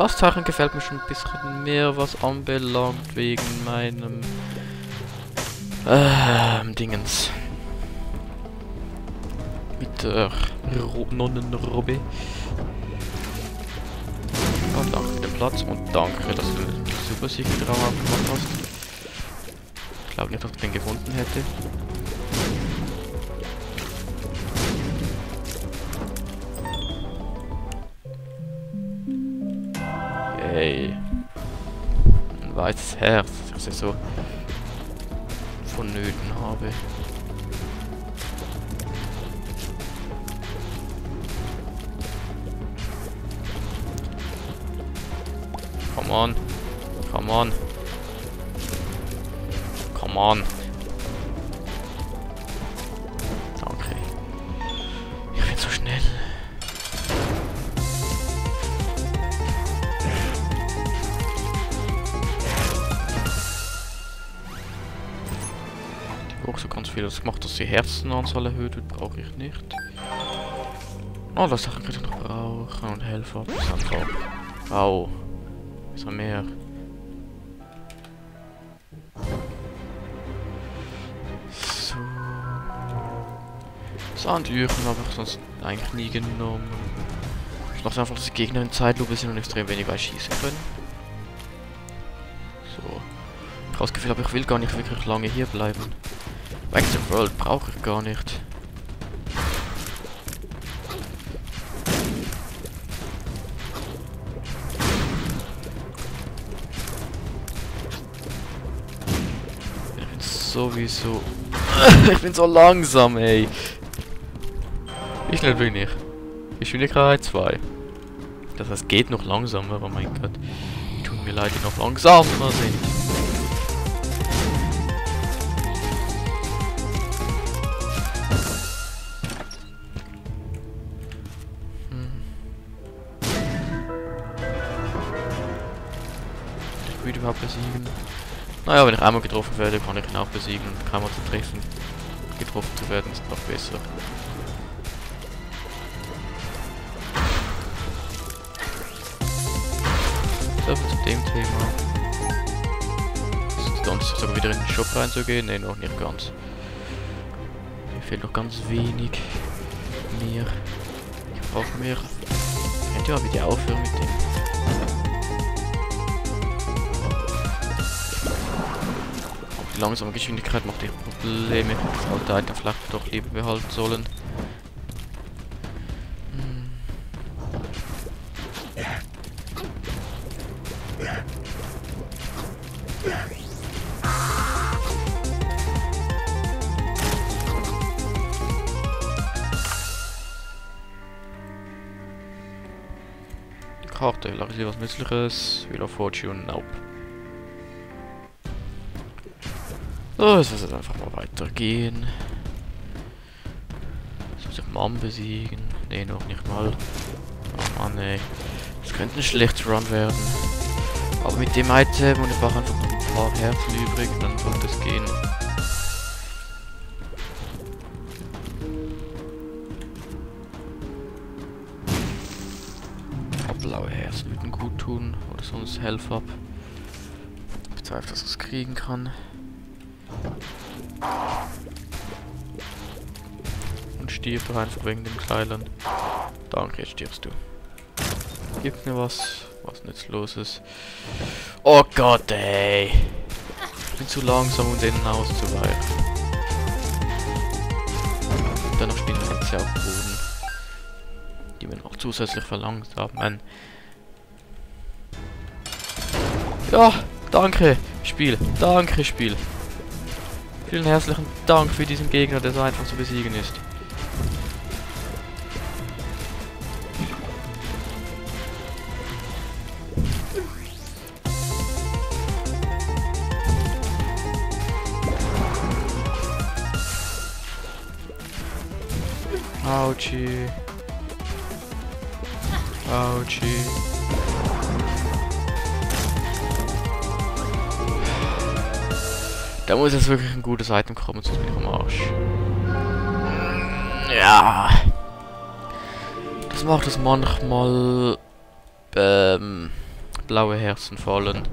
das Zeichen gefällt mir schon ein bisschen mehr, was anbelangt, wegen meinem ähm, Dingens. Mit der Ro Nonnenrobbe. Und danke für den Platz und danke, dass du den super Siegeltraum aufgemacht hast. Ich glaube nicht, dass ich den gefunden hätte. Weißes Herz, das ich so vonnöten habe. Come on. Come on. Come on. Viel das gemacht, dass die Herzenanzahl erhöht wird, brauche ich nicht. Oh, das Sachen könnte ich noch brauchen und Helfer. Das ist einfach. Au. Ist noch mehr. So. Sandüchen habe ich sonst eigentlich nie genommen. Ich mache einfach, dass die Gegner in Zeitlupe sind und extrem wenig schießen können. So. Ich habe das Gefühl, aber ich will gar nicht wirklich lange hier bleiben. Back to World brauche ich gar nicht. Ich bin sowieso... ich bin so langsam, ey. Wie schnell bin ich? Geschwindigkeit 2. Das heißt, geht noch langsamer, oh mein Gott. Tut mir leid, die noch langsamer sind. Überhaupt besiegen. Naja, wenn ich einmal getroffen werde, kann ich ihn auch besiegen. Und keinmal zu treffen, getroffen zu werden, ist noch besser. So, zu dem Thema. Ist ganz sogar wieder in den Shop reinzugehen? Ne, noch nicht ganz. Mir fehlt noch ganz wenig mehr. Ich brauche mehr. Könnt ihr mal bitte aufhören mit dem? Langsame Geschwindigkeit macht ihre Probleme. Das alte Item vielleicht doch lieber behalten sollen. Karte, lag sie was Nützliches? Wheel of Fortune, nope. So, jetzt muss es einfach mal weitergehen. Jetzt muss ich Mom besiegen. Ne, noch nicht mal. Oh Mann, ey. Das könnte ein schlechter Run werden. Aber mit dem Item und ich brauche einfach noch ein paar Herzen übrig, dann sollte es gehen. Blaue Herzen würden gut tun. Oder sonst Health up. Ich bezweifle, dass ich es kriegen kann. Stirb einfach wegen dem Kleinen. Danke, jetzt stirbst du. Gib mir was, was nutzlos ist. Oh Gott, ey. Ich bin zu langsam, um denen auszuweichen. Und dann noch stehen Netze auf Boden. Die wir noch zusätzlich verlangsamen. Ja, danke, Spiel. Danke, Spiel. Vielen herzlichen Dank für diesen Gegner, der so einfach zu besiegen ist. Autschi. Autschi. Da muss jetzt wirklich ein gutes Item kommen, sonst bin ich am Arsch. Ja. Das macht es manchmal ähm, blaue Herzen fallen.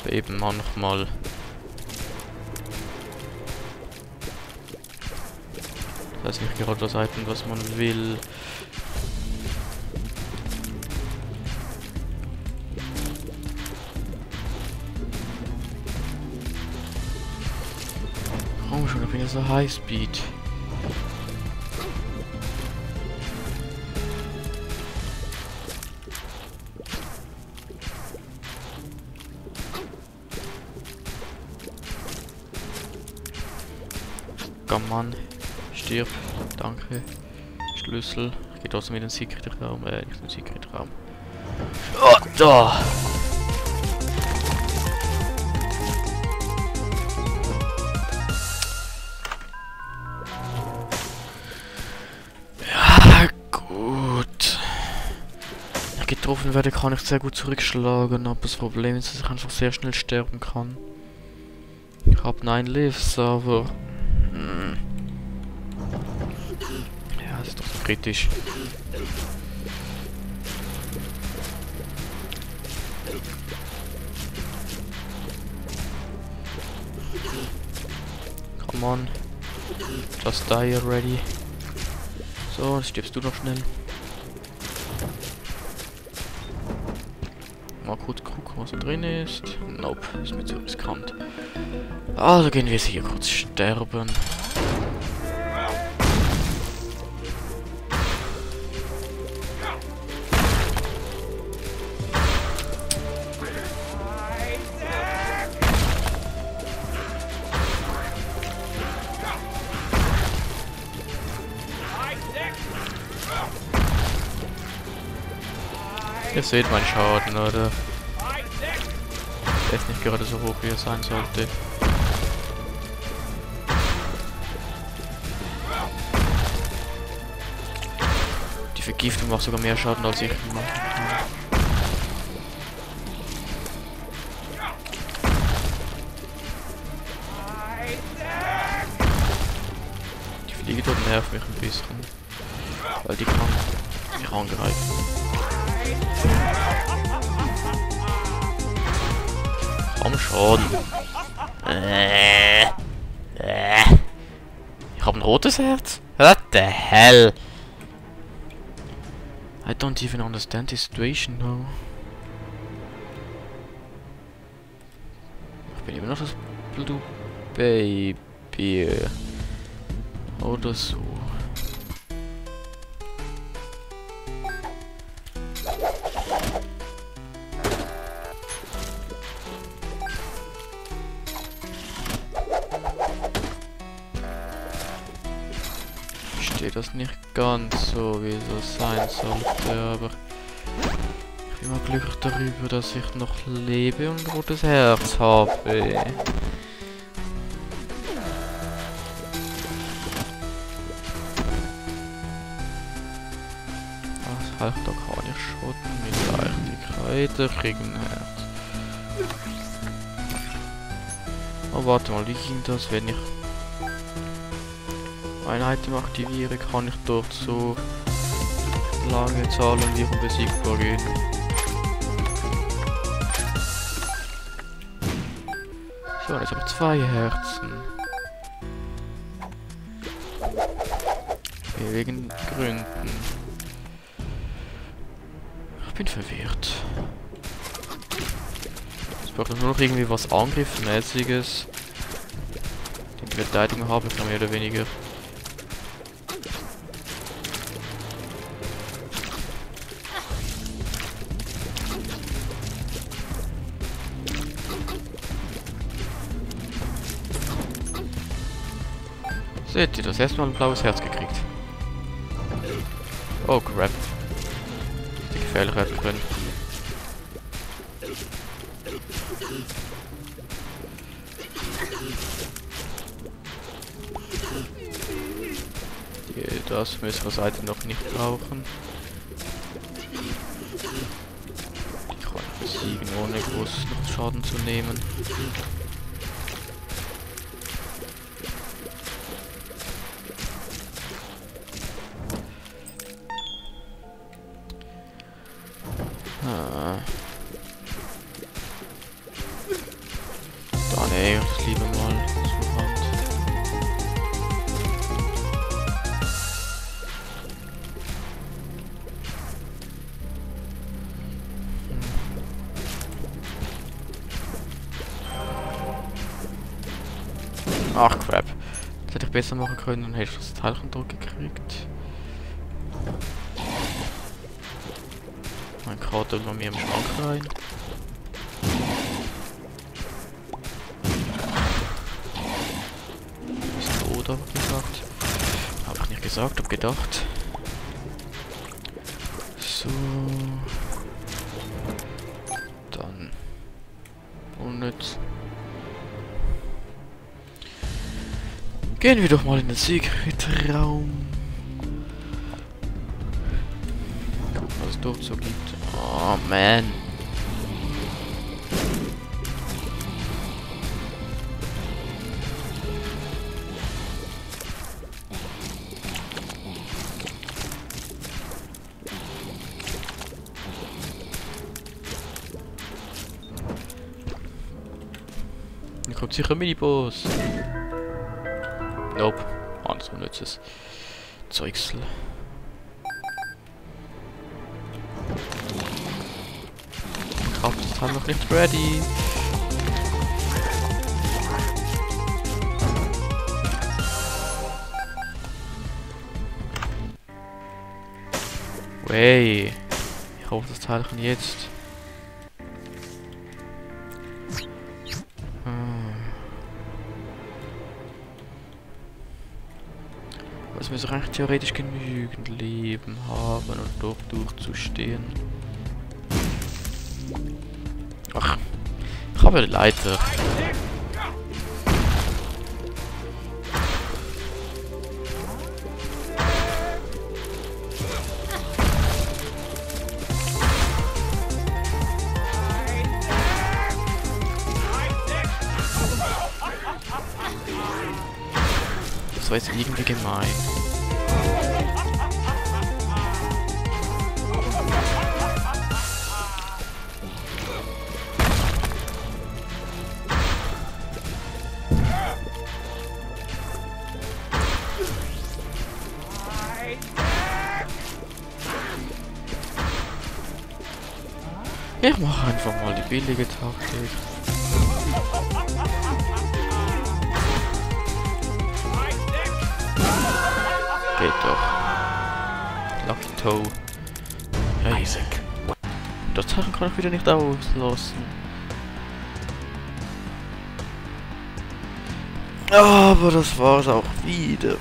Aber eben manchmal Ich weiß nicht gerade Seiten, was man will. Warum schon? Ja so Highspeed. Komm, Mann. Stirb. Danke. Schlüssel. Gehe trotzdem in den Secret Raum. Äh, nicht in den Secret Raum. Oh, da! Ja, gut. Wenn ich getroffen werde, kann ich sehr gut zurückschlagen, aber das Problem ist, dass ich einfach sehr schnell sterben kann. Ich habe 9 Lives, aber... Hm. Ist doch kritisch. Come on. Just die already. So, stirbst du noch schnell. Mal kurz gucken, was da drin ist. Nope, ist mir zu riskant. Also gehen wir jetzt hier kurz sterben. Ihr seht meinen Schaden, oder? Der ist nicht gerade so hoch, wie er sein sollte. Die Vergiftung macht sogar mehr Schaden als ich machen kann. Die Fliege dort nervt mich ein bisschen. Weil die kann mich angreifen. Komm schon. Äh, äh. Ich habe ein rotes Herz? What the hell? I don't even understand the situation now. Ich bin immer noch das Blue Baby. Oder so. Das nicht ganz so, wie es sein sollte, aber ich bin mal glücklich darüber, dass ich noch lebe und ein rotes Herz habe. Da kann ich Schotten mit Leichtigkeit, ich kriege ein Herz. Oh, warte mal, wie ging das, wenn ich ein Item aktiviere, kann ich dort so lange Zahlen wie unbesiegbar gehen. So, jetzt habe ich zwei Herzen. Wegen Gründen. Ich bin verwirrt. Jetzt brauche ich nur noch irgendwie was Angriffmäßiges. Die Verteidigung habe ich mehr oder weniger. Seht ihr, das erste Mal ein blaues Herz gekriegt. Oh crap. Die gefährlich werden können. Die, das müssen wir Seite noch nicht brauchen. Ich kann besiegen, ohne groß noch Schaden zu nehmen. Nee, ich liebe mal Zuhand. Ach crap. Das hätte ich besser machen können und hätte ich das Teilchendruck gekriegt. Mein Kater über mir im Schrank rein. Aber gesagt. Hab ich nicht gesagt, hab gedacht. So. Dann. Unnütz. Gehen wir doch mal in den Secret-Raum. Was es dort so gibt. Oh man. Sicher ein Miniboss. Nope. Alles unnützes Zeugsel. Kraftteil noch nicht ready. Way. Ich hoffe, das Teilchen jetzt. Es muss recht theoretisch genügend Leben haben, um dort durchzustehen. Ach, ich habe eine Leiter. Das war jetzt irgendwie gemein. Ich mache einfach mal die billige Taktik. Geht doch. Lucky Toe. Hey. Isaac. Das Sachen kann ich wieder nicht auslassen. Aber das war's auch wieder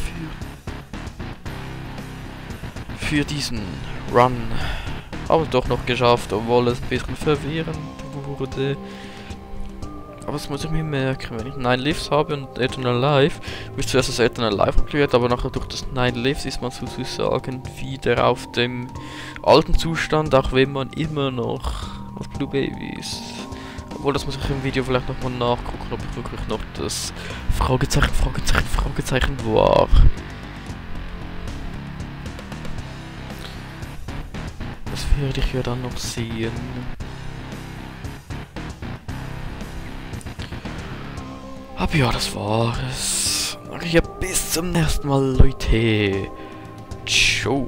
für, für diesen Run. Aber doch noch geschafft, obwohl es ein bisschen verwirrend wurde. Aber das muss ich mir merken, wenn ich 9 Lives habe und Eternal Life, bis zuerst das Eternal Life aktiviert, aber nachher durch das 9 Lives ist man sozusagen wieder auf dem alten Zustand, auch wenn man immer noch auf Blue Baby ist. Obwohl, das muss ich im Video vielleicht nochmal nachgucken, ob ich wirklich noch das Fragezeichen, Fragezeichen, Fragezeichen war. Werde ich ja dann noch sehen. Aber ja, das war es. Ja, bis zum nächsten Mal, Leute. Ciao.